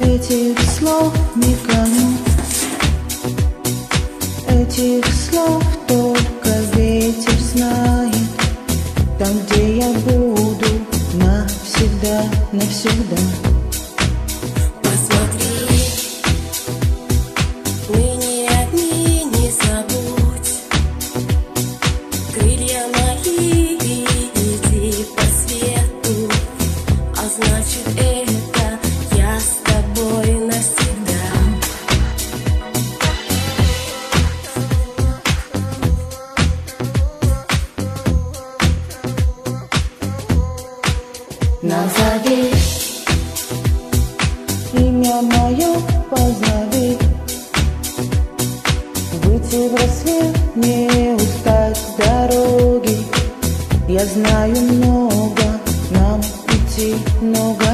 Этих слов никому. Этих слов только ветер знает. Там, где я буду навсегда, навсегда. Посмотри, мы не одни, не забудь. Крылья мои, иди по свету. А значит это Имя мое, позови. Выйти в рассвет, не устать дороги. Я знаю много, нам идти много